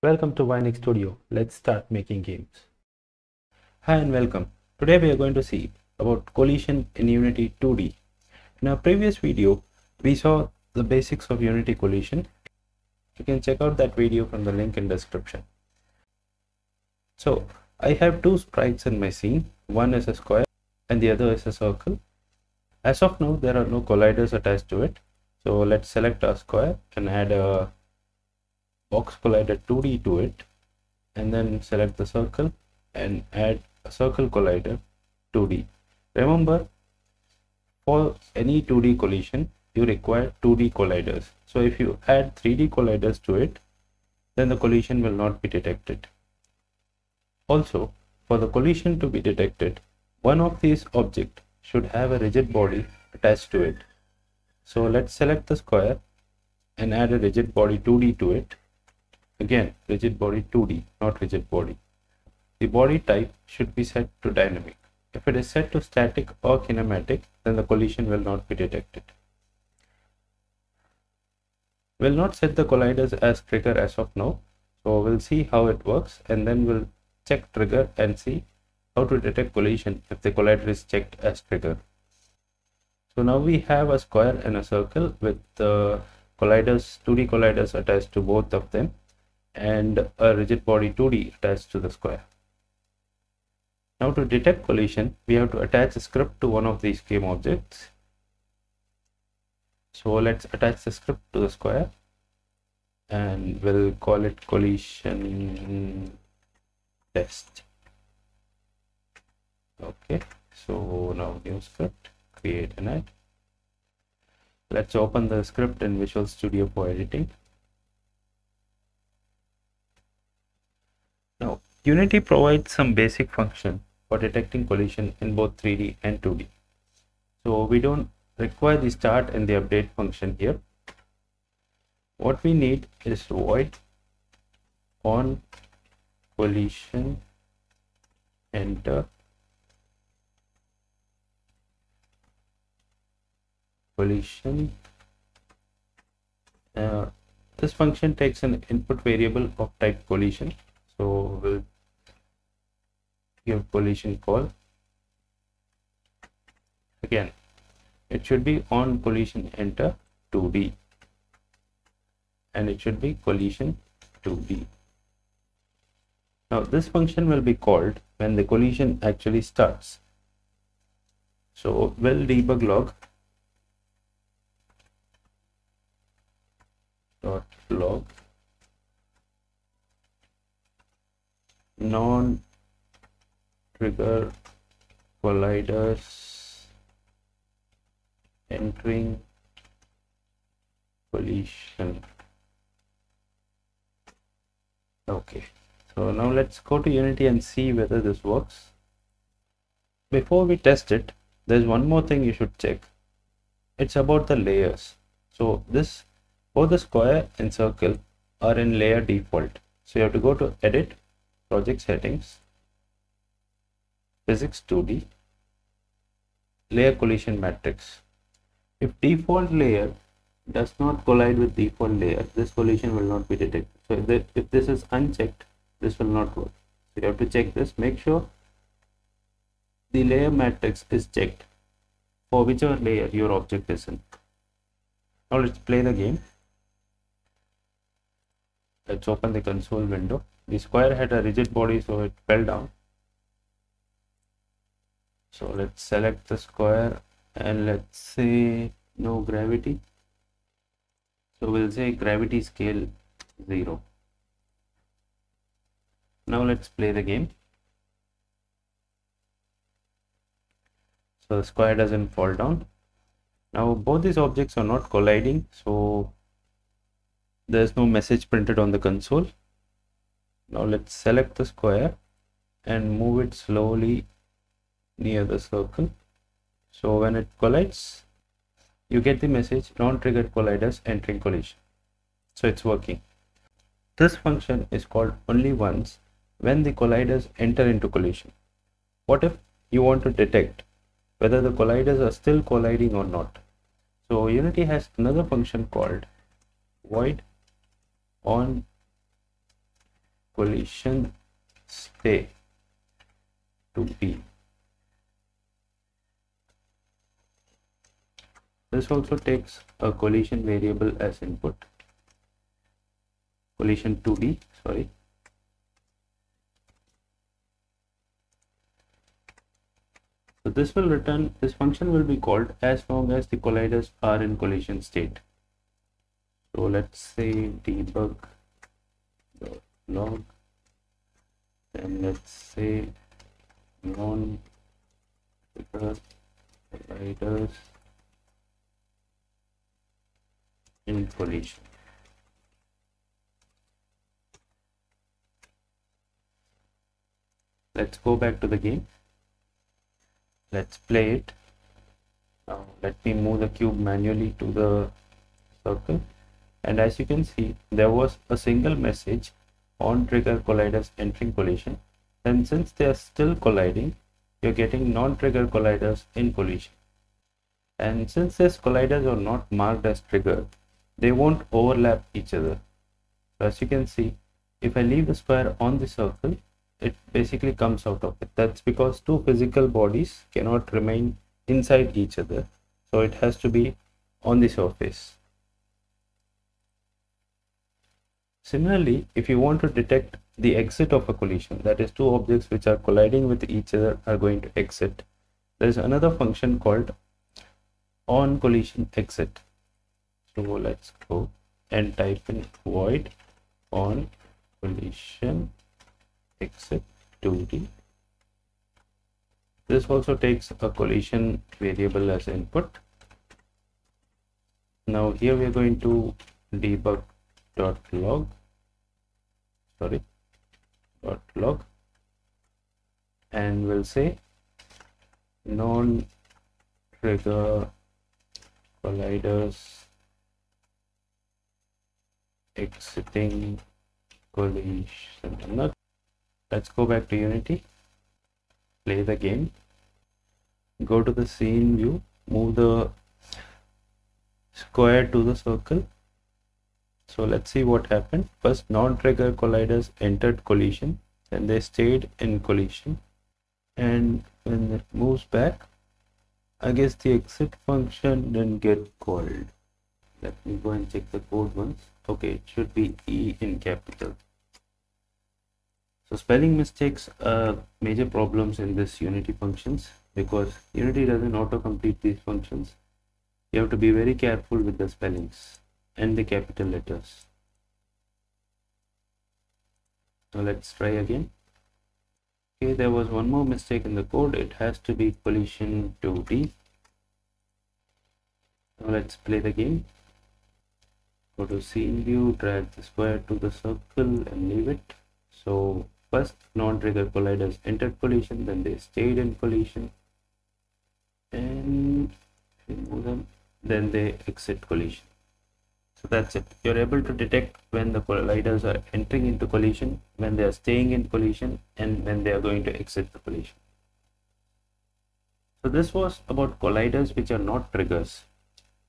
Welcome to Vionix Studio. Let's start making games. Hi and welcome. Today we are going to see about collision in Unity 2D. In our previous video, we saw the basics of Unity collision. You can check out that video from the link in description. So I have two sprites in my scene. One is a square and the other is a circle. As of now, there are no colliders attached to it. So let's select our square and add a box collider 2D to it and then select the circle and add a circle collider 2D. Remember for any 2D collision you require 2D colliders. So if you add 3D colliders to it then the collision will not be detected. Also for the collision to be detected one of these objects should have a rigid body attached to it. So let's select the square and add a rigid body 2D to it Again, rigid body 2D, not rigid body. The body type should be set to dynamic. If it is set to static or kinematic, then the collision will not be detected. We'll not set the colliders as trigger as of now. So we'll see how it works and then we'll check trigger and see how to detect collision if the collider is checked as trigger. So now we have a square and a circle with the colliders, 2D colliders attached to both of them and a rigid body 2D attached to the square. Now to detect collision, we have to attach a script to one of these game objects. So let's attach the script to the square and we'll call it collision test. Okay, so now new script, create an add. Let's open the script in Visual Studio for editing. Now, Unity provides some basic function for detecting collision in both 3D and 2D. So we don't require the start and the update function here. What we need is void on collision enter collision uh, this function takes an input variable of type collision so we'll give collision call. Again it should be on collision enter 2d and it should be collision 2d now this function will be called when the collision actually starts. So we'll debug log dot log non trigger colliders entering collision. Okay so now let's go to unity and see whether this works. Before we test it there's one more thing you should check. It's about the layers. So this both the square and circle are in layer default. So you have to go to edit project settings physics 2d layer collision matrix. If default layer does not collide with default layer this collision will not be detected. So if, if this is unchecked this will not work. So you have to check this. Make sure the layer matrix is checked for whichever layer your object is in. Now let's play the game. Let's open the console window. The square had a rigid body so it fell down so let's select the square and let's say no gravity. So we'll say gravity scale 0 now let's play the game. So the square doesn't fall down. Now both these objects are not colliding so there's no message printed on the console. Now let's select the square and move it slowly near the circle. So when it collides you get the message non-triggered colliders entering collision. So it's working. This function is called only once when the colliders enter into collision. What if you want to detect whether the colliders are still colliding or not? So unity has another function called void on collision stay 2d this also takes a collision variable as input. Collision 2d sorry. So this will return this function will be called as long as the colliders are in collision state. So let's say debug log and let's say non colliders in collision let's go back to the game. Let's play it. Now let me move the cube manually to the circle. And as you can see there was a single message on trigger colliders entering collision. And since they are still colliding you're getting non-trigger colliders in collision. And since these colliders are not marked as trigger they won't overlap each other. So as you can see if I leave the square on the circle it basically comes out of it. That's because two physical bodies cannot remain inside each other. So it has to be on the surface. Similarly if you want to detect the exit of a collision that is two objects which are colliding with each other are going to exit. There is another function called on collision exit so let's go and type in void on collision exit 2d this also takes a collision variable as input. Now here we are going to debug dot log. Sorry dot log. And we'll say non trigger colliders exiting collision not let's go back to unity. Play the game. Go to the scene view. Move the square to the circle. So let's see what happened. First non-trigger colliders entered collision. And they stayed in collision. And when it moves back I guess the exit function didn't get called let me go and check the code once okay it should be E in capital so spelling mistakes are major problems in this Unity functions because Unity doesn't auto-complete these functions. You have to be very careful with the spellings and the capital letters. So let's try again. Okay, there was one more mistake in the code. It has to be collision 2D. Now let's play the game. Go to scene view, drag the square to the circle and leave it. So First, non-trigger colliders entered collision, then they stayed in collision, and remove them, then they exit collision. So that's it. You're able to detect when the colliders are entering into collision, when they are staying in collision, and when they are going to exit the collision. So this was about colliders which are not triggers.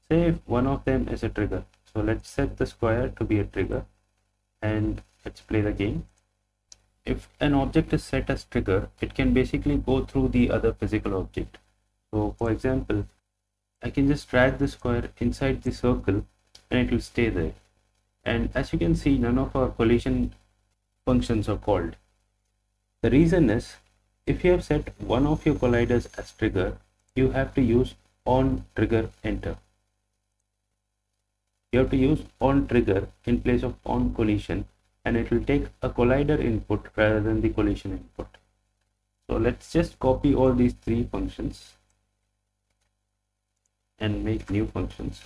Say if one of them is a trigger. So let's set the square to be a trigger and let's play the game. If an object is set as trigger it can basically go through the other physical object. So for example I can just drag the square inside the circle and it will stay there. And as you can see none of our collision functions are called. The reason is if you have set one of your colliders as trigger you have to use on trigger enter you have to use on trigger in place of on collision and it will take a collider input rather than the collision input. So let's just copy all these three functions and make new functions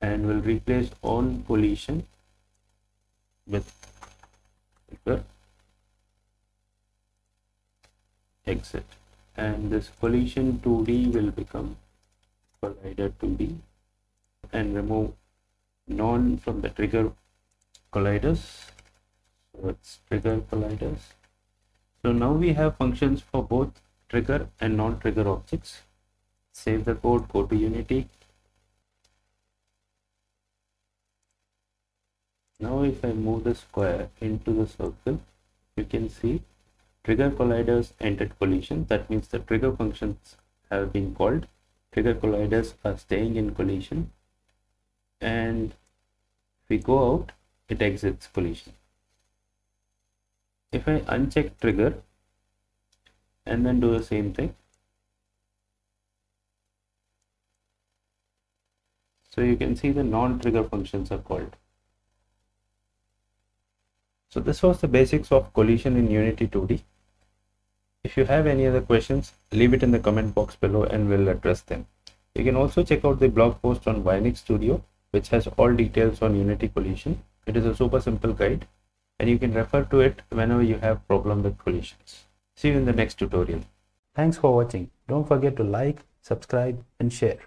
and we'll replace on collision with trigger exit and this collision 2d will become collider 2d and remove non from the trigger colliders. So it's trigger colliders. So now we have functions for both trigger and non-trigger objects. Save the code go to unity. Now if I move the square into the circle you can see trigger colliders entered collision. That means the trigger functions have been called. Trigger colliders are staying in collision and if we go out it exits collision if I uncheck trigger and then do the same thing so you can see the non-trigger functions are called so this was the basics of collision in Unity 2D. If you have any other questions, leave it in the comment box below and we'll address them. You can also check out the blog post on Vionix Studio, which has all details on Unity collision. It is a super simple guide and you can refer to it whenever you have problem with collisions. See you in the next tutorial. Thanks for watching. Don't forget to like, subscribe and share.